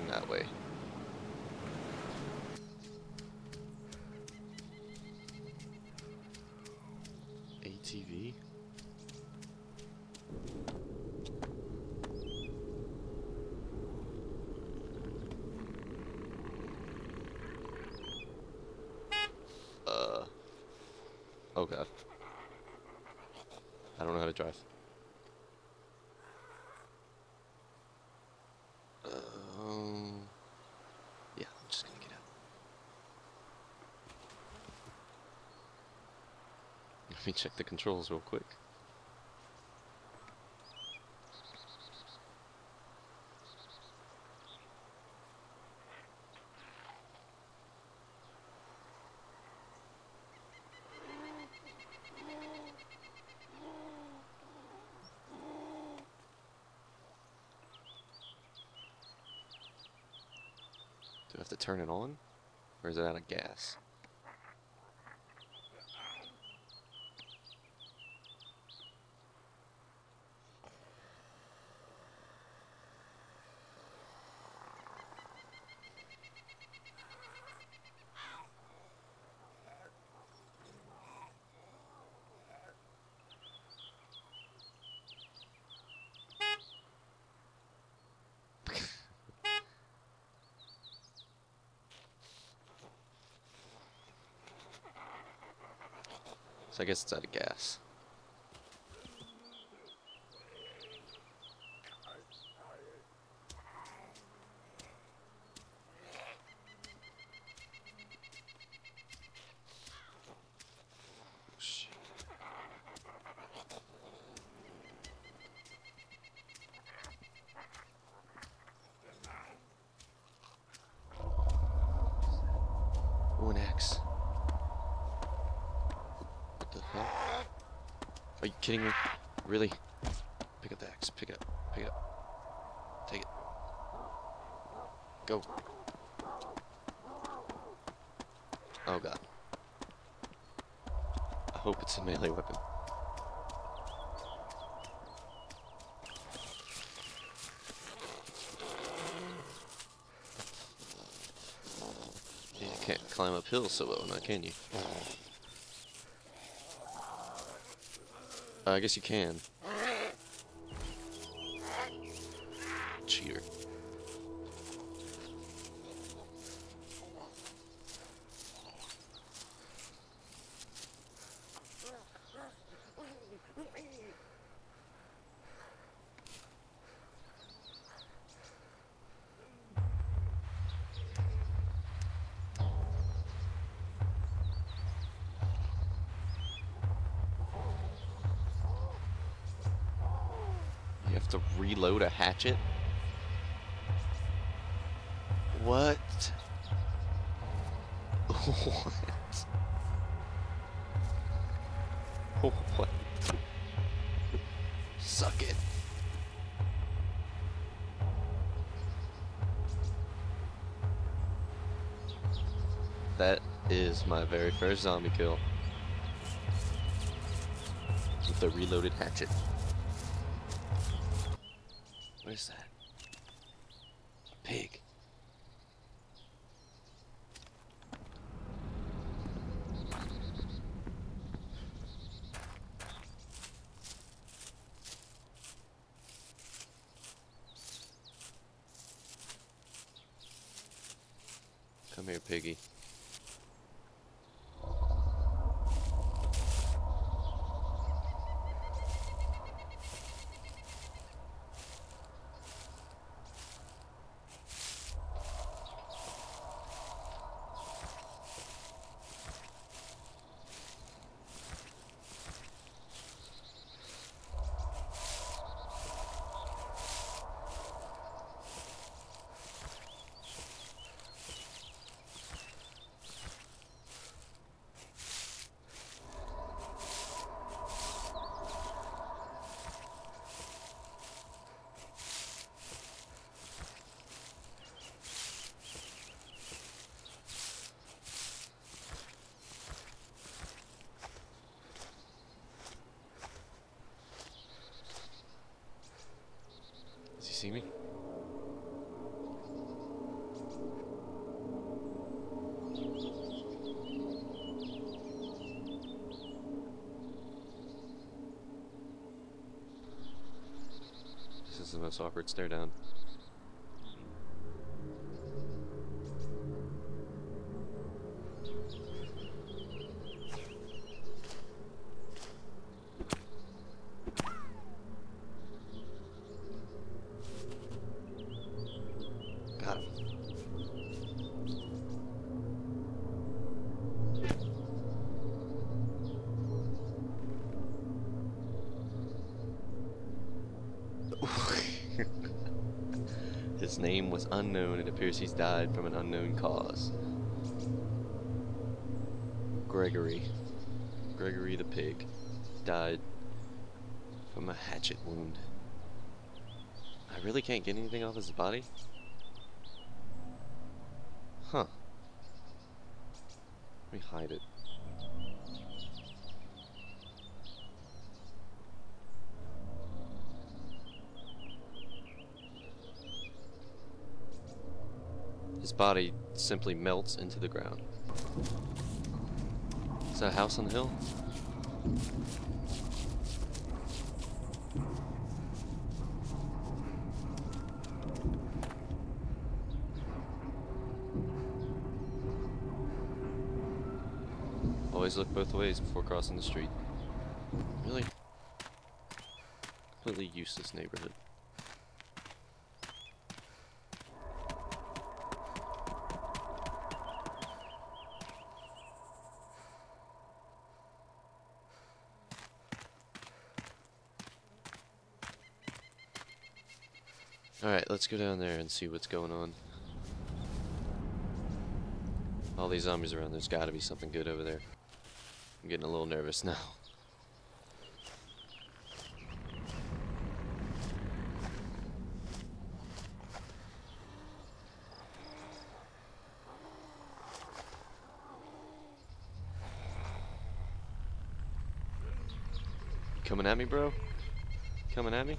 going that way. ATV? Uh. Oh god. I don't know how to drive. Um. Yeah, I'm just gonna get out. Let me check the controls real quick. Do I have to turn it on? Or is it out of gas? I guess it's out of gas. Shit. Ooh, an axe. What the hell? Are you kidding me? Really? Pick up the axe. Pick it up. Pick it up. Take it. Go. Oh god. I hope it's a melee weapon. You can't climb up hills so well now, can you? Uh, I guess you can. To reload a hatchet? What? what? What? Suck it. That is my very first zombie kill. With the reloaded hatchet. What is that? A pig. Come here, piggy. see me? This is the most awkward stare down. His name was unknown. It appears he's died from an unknown cause. Gregory. Gregory the pig. Died from a hatchet wound. I really can't get anything off his body? Huh. Let me hide it. His body simply melts into the ground. Is that a house on the hill? Always look both ways before crossing the street. Really? Completely useless neighborhood. Alright, let's go down there and see what's going on. All these zombies around, there's gotta be something good over there. I'm getting a little nervous now. Coming at me, bro? Coming at me?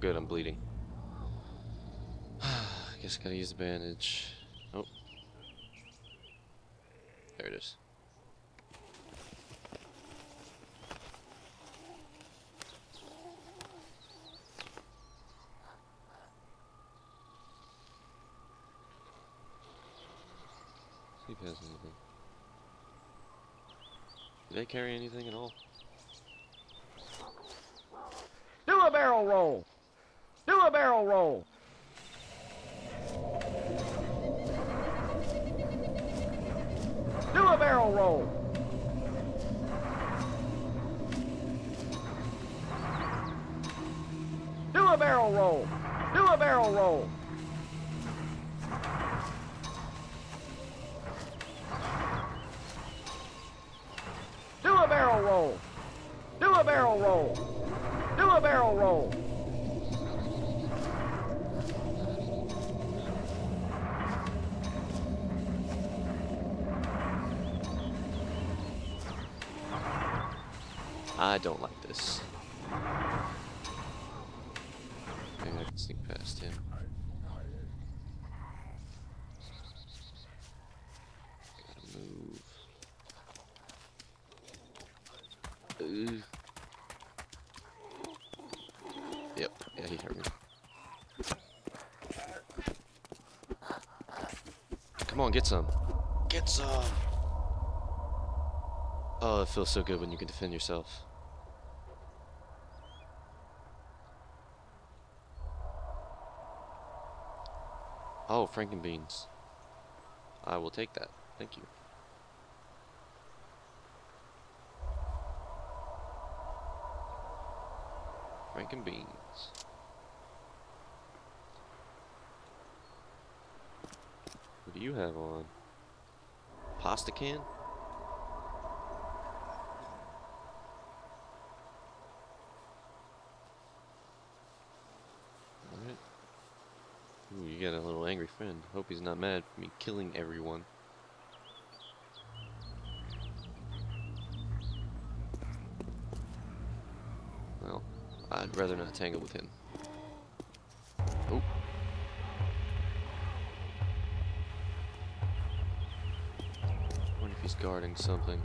Good, I'm bleeding. I Guess I gotta use the bandage. Oh. There it is. See if he has anything. Do they carry anything at all? Do a barrel roll. Do a barrel roll. Do a barrel roll. Do a barrel roll. Do a barrel roll. Do a barrel roll. Do a barrel roll. Do a barrel roll. I don't like this. Maybe I can sneak past him. Gotta move. Ooh. Yep, yeah, he heard me. Come on, get some. Get some! Oh, it feels so good when you can defend yourself. Oh, Frankenbeans. I will take that. Thank you. Frankenbeans. What do you have on? Pasta can? friend. Hope he's not mad at me killing everyone. Well, I'd rather not tangle with him. Oh. I wonder if he's guarding something.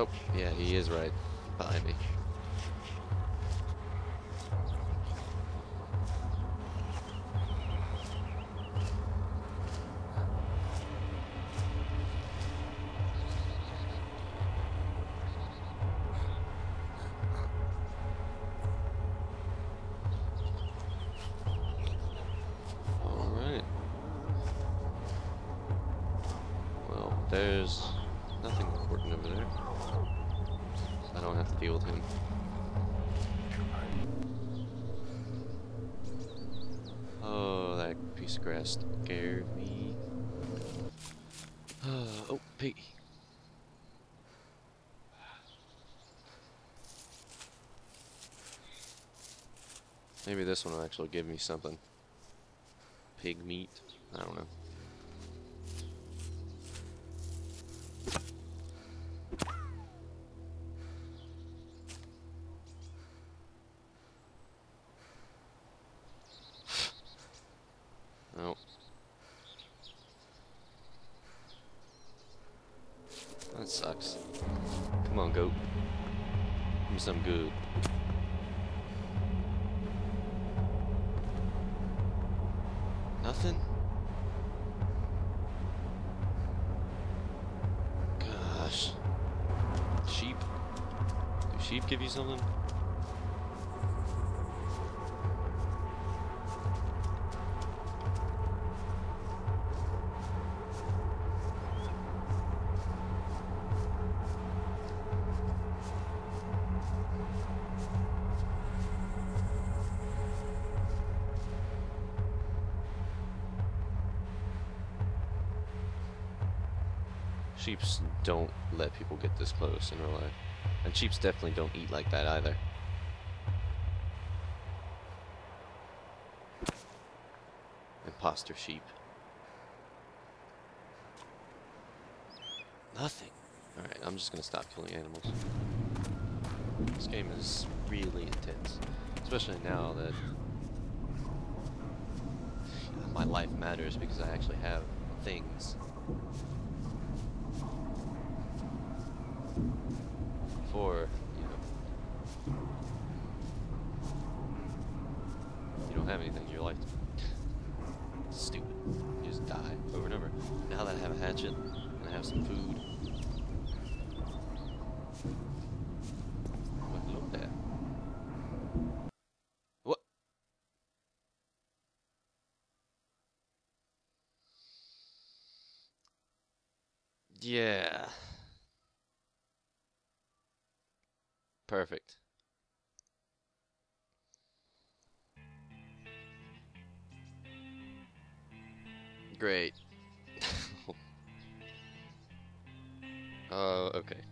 Oh, yeah, he is right behind me. There's nothing important over there. With him. Oh, that piece of grass scared me. Uh, oh, piggy. Maybe this one will actually give me something. Pig meat? I don't know. That sucks. Come on, goat. Give me some good. Nothing? Gosh. Sheep? Do sheep give you something? Sheeps don't let people get this close in real life. And sheeps definitely don't eat like that either. Imposter sheep. Nothing. Alright, I'm just gonna stop killing animals. This game is really intense. Especially now that my life matters because I actually have things. For, you know, you don't have anything, in your life stupid. You just die over and over. Now that I have a hatchet and I have some food. What? Yeah. Perfect. Great. uh, okay.